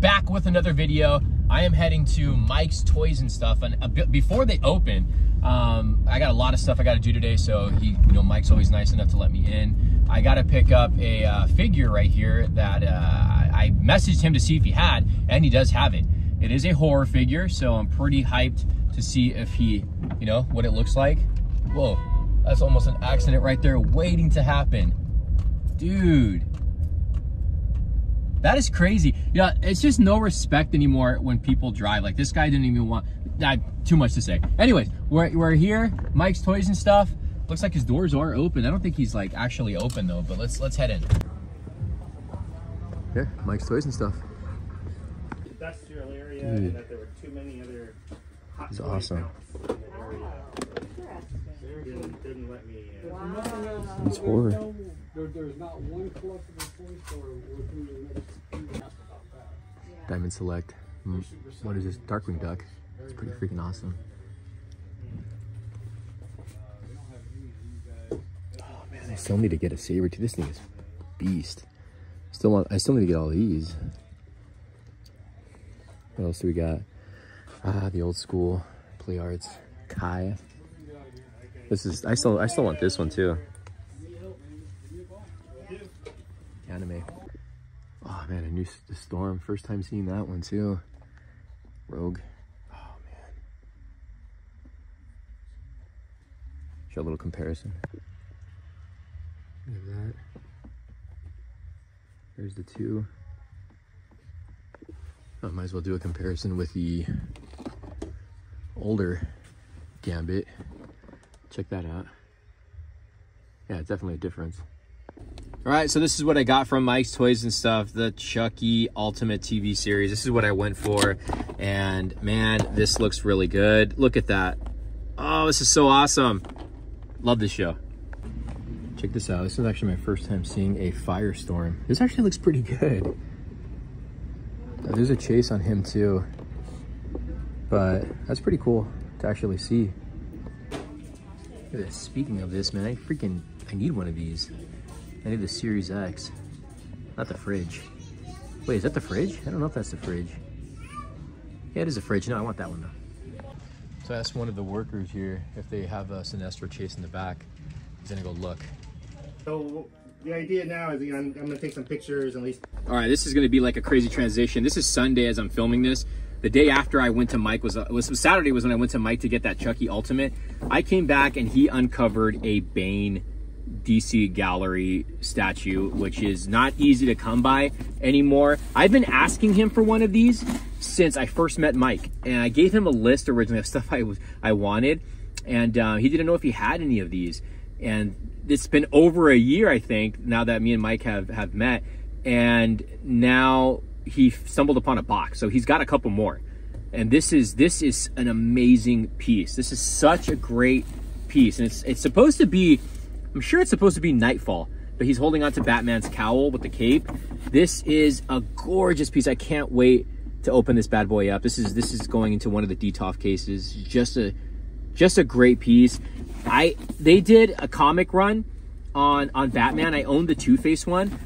back with another video. I am heading to Mike's Toys and Stuff, and bit before they open, um, I got a lot of stuff I got to do today. So he, you know, Mike's always nice enough to let me in. I got to pick up a uh, figure right here that uh, I messaged him to see if he had, and he does have it. It is a horror figure, so I'm pretty hyped to see if he, you know, what it looks like. Whoa, that's almost an accident right there waiting to happen. Dude. That is crazy. Yeah, it's just no respect anymore when people drive. Like this guy didn't even want, nah, too much to say. Anyways, we're, we're here, Mike's Toys and Stuff. Looks like his doors are open. I don't think he's like actually open though, but let's let's head in. Yeah, Mike's Toys and Stuff. industrial area and that there were too many other hot He's awesome. counts in the area. Didn't, didn't let me. Uh, It's horror. There, there's not one collectible toy store the next few miles about that. Diamond Select. Mm, What is this? Darkwing Duck. It's pretty freaking awesome. Oh man, I still need to get a saber too. This thing is beast. Still want. I still need to get all these. What else do we got? Ah, the old school play arts. Kai. This is. I still. I still want this one too. Anime. Oh man, a new the storm. First time seeing that one too. Rogue. Oh man. Show a little comparison. Look at that. There's the two. I might as well do a comparison with the older Gambit. Check that out. Yeah, definitely a difference. All right, so this is what I got from Mike's Toys and Stuff, the Chucky Ultimate TV series. This is what I went for, and man, this looks really good. Look at that. Oh, this is so awesome. Love this show. Check this out. This is actually my first time seeing a Firestorm. This actually looks pretty good. There's a chase on him too, but that's pretty cool to actually see. Speaking of this, man, I freaking, I need one of these. I need the Series X, not the fridge. Wait, is that the fridge? I don't know if that's the fridge. Yeah, it is a fridge. No, I want that one though. So I asked one of the workers here if they have a Sinestro chase in the back. He's gonna go look. so the idea now is you know, I'm, I'm gonna take some pictures at least. All right, this is gonna be like a crazy transition. This is Sunday as I'm filming this. The day after I went to Mike was, uh, was Saturday was when I went to Mike to get that Chucky Ultimate. I came back and he uncovered a Bane DC Gallery statue, which is not easy to come by anymore. I've been asking him for one of these since I first met Mike, and I gave him a list originally of stuff I was I wanted, and uh, he didn't know if he had any of these. And it's been over a year, I think, now that me and Mike have have met, and now he stumbled upon a box, so he's got a couple more. And this is this is an amazing piece. This is such a great piece, and it's it's supposed to be. I'm sure it's supposed to be Knightfall, but he's holding on to Batman's cowl with the cape. This is a gorgeous piece. I can't wait to open this bad boy up. This is this is going into one of the Detolf cases. Just a just a great piece. I they did a comic run on on Batman. I own the Two Face one.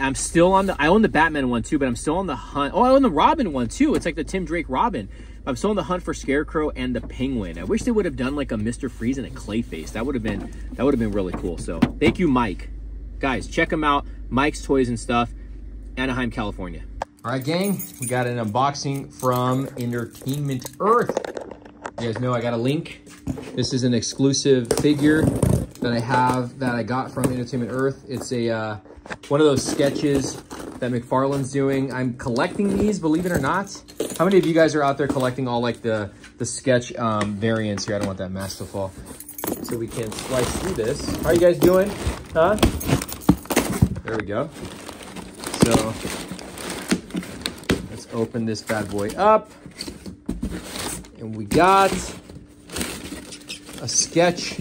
I'm still on the I own the Batman one too, but I'm still on the hunt. Oh, I own the Robin one too. It's like the Tim Drake Robin. I'm still on the hunt for Scarecrow and the Penguin. I wish they would have done like a Mr. Freeze and a Clayface. That would have been that would have been really cool. So thank you, Mike. Guys, check him out. Mike's Toys and Stuff, Anaheim, California. All right, gang, we got an unboxing from Entertainment Earth. You guys know I got a link. This is an exclusive figure that I have that I got from Entertainment Earth. It's a uh, one of those sketches that McFarlane's doing. I'm collecting these, believe it or not. How many of you guys are out there collecting all like the the sketch um, variants here? I don't want that mask to fall. So we can slice through this. How are you guys doing? Huh? There we go. So let's open this bad boy up. And we got a sketch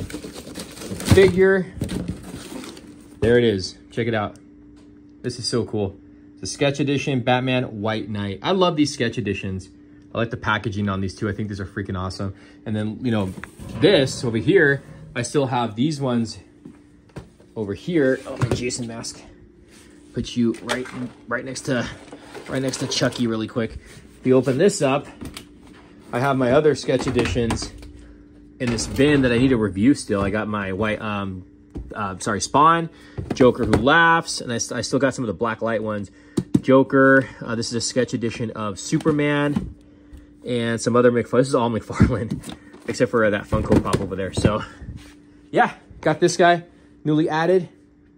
figure. There it is. Check it out. This is so cool. It's a sketch edition Batman White Knight. I love these sketch editions. I like the packaging on these two. I think these are freaking awesome. And then, you know, this over here, I still have these ones over here. Oh, my Jason mask. Put you right right next to right next to Chucky really quick. If you open this up, I have my other sketch editions in this bin that I need to review still. I got my white, um, uh, sorry, Spawn, Joker Who Laughs, and I, I, still got some of the black light ones. Joker, uh, this is a sketch edition of Superman, and some other McFarlane. This is all McFarlane, except for that Funko Pop over there. So, yeah, got this guy newly added.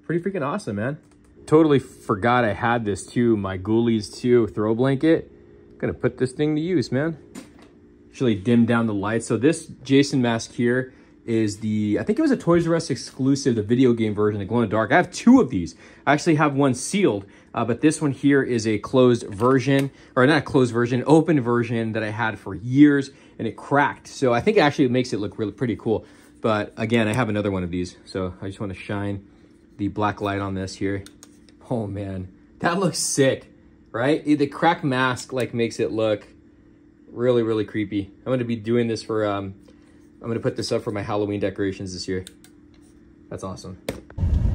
Pretty freaking awesome, man. Totally forgot I had this too, my Ghoulies 2 throw blanket. Gonna put this thing to use, man. Actually dim down the lights. So this Jason mask here is the, I think it was a Toys R Us exclusive, the video game version, the glow in the dark. I have two of these. I actually have one sealed, uh, but this one here is a closed version, or not a closed version, open version that I had for years, and it cracked. So I think it actually makes it look really pretty cool. But again, I have another one of these, so I just want to shine the black light on this here. Oh man, that looks sick, right? The crack mask like makes it look really, really creepy. I'm going to be doing this for, um, I'm to put this up for my Halloween decorations this year. That's awesome.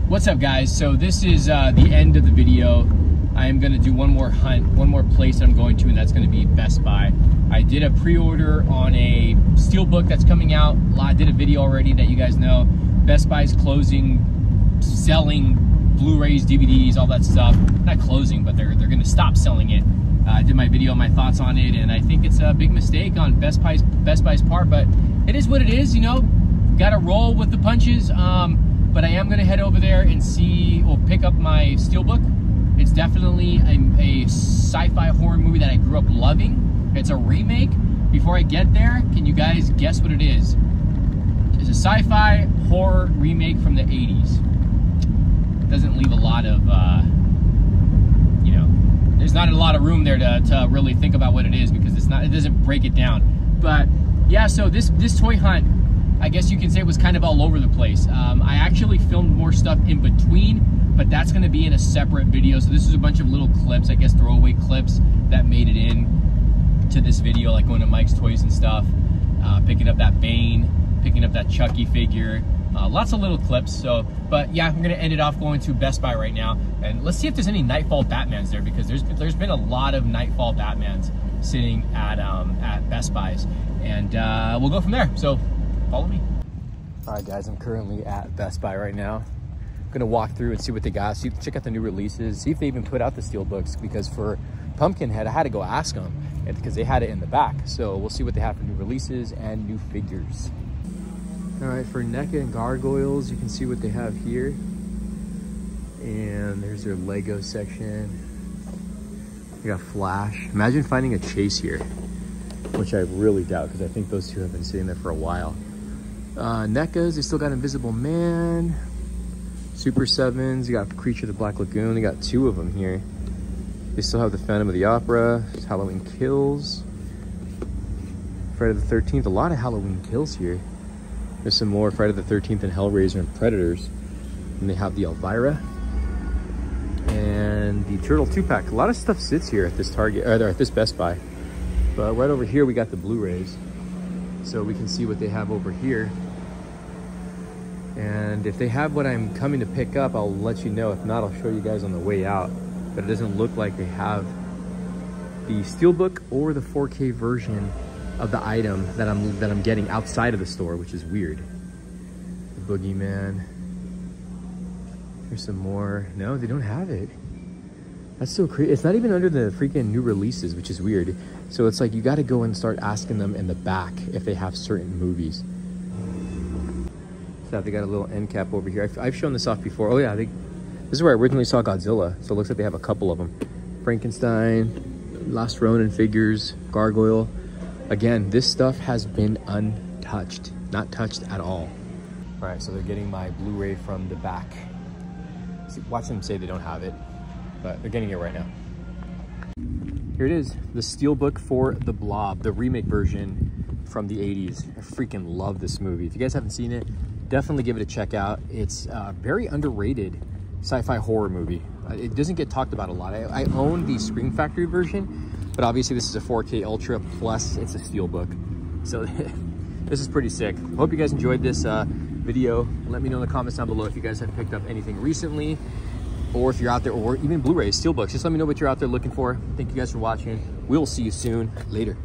What's up guys? So this is uh, the end of the video. I am gonna do one more hunt, one more place I'm going to, and that's gonna be Best Buy. I did a pre-order on a steelbook that's coming out. I did a video already that you guys know. Best Buy's closing, selling Blu-rays, DVDs, all that stuff. Not closing, but they're they're gonna stop selling it. Uh, I did my video, my thoughts on it, and I think it's a big mistake on Best Buy's Best Buy's part, but it is what it is, you know. Got to roll with the punches. Um, but I am gonna head over there and see or pick up my steelbook. It's definitely a, a sci-fi horror movie that I grew up loving. It's a remake. Before I get there, can you guys guess what it is? It's a sci-fi horror remake from the 80s. Doesn't leave a lot of, uh, you know, there's not a lot of room there to, to really think about what it is because it's not, it doesn't break it down. But yeah, so this, this toy hunt, I guess you can say it was kind of all over the place. Um, I actually filmed more stuff in between, but that's gonna be in a separate video. So this is a bunch of little clips, I guess throwaway clips that made it in to this video, like going to Mike's Toys and stuff, uh, picking up that Bane, picking up that Chucky figure, uh, lots of little clips. So, but yeah, I'm gonna end it off going to Best Buy right now, and let's see if there's any Knightfall Batmans there because there's there's been a lot of Knightfall Batmans sitting at um, at Best Buys, and uh, we'll go from there. So follow me. All right, guys, I'm currently at Best Buy right now. I'm gonna walk through and see what they got, see, check out the new releases, see if they even put out the steel books because for Pumpkinhead, I had to go ask them because they had it in the back. So we'll see what they have for new releases and new figures. All right, for NECA and Gargoyles, you can see what they have here. And there's their Lego section. They got Flash. Imagine finding a Chase here, which I really doubt because I think those two have been sitting there for a while. Uh, NECAs, they still got Invisible Man. Super Sevens, you got Creature of the Black Lagoon. They got two of them here. They still have the Phantom of the Opera, Halloween Kills, Friday the 13th. A lot of Halloween Kills here. There's some more Friday the 13th and Hellraiser and Predators. And they have the Elvira and the Turtle 2-pack. A lot of stuff sits here at this Target, or at this Best Buy. But right over here, we got the Blu-rays. So we can see what they have over here. And if they have what I'm coming to pick up, I'll let you know. If not, I'll show you guys on the way out. But it doesn't look like they have the Steelbook or the 4K version of the item that I'm that I'm getting outside of the store, which is weird. The Boogeyman. Here's some more. No, they don't have it. That's so crazy. It's not even under the freaking new releases, which is weird. So it's like you got to go and start asking them in the back if they have certain movies. So they got a little end cap over here. I've, I've shown this off before. Oh yeah, they, this is where I originally saw Godzilla. So it looks like they have a couple of them. Frankenstein, Last Ronin figures, Gargoyle. Again, this stuff has been untouched, not touched at all. All right, so they're getting my Blu-ray from the back. Watch them say they don't have it, but they're getting it right now. Here it is, the steelbook for The Blob, the remake version from the 80s. I freaking love this movie. If you guys haven't seen it, definitely give it a check out. It's a very underrated sci-fi horror movie. Uh, it doesn't get talked about a lot. I, I own the Scream Factory version, but obviously this is a 4K Ultra, plus it's a steelbook. So this is pretty sick. Hope you guys enjoyed this uh, video. Let me know in the comments down below if you guys have picked up anything recently. or if you're out there, or even Blu-rays, Steelbooks, just let me know what you're out there looking for. Thank you guys for watching. We will see you soon. Later.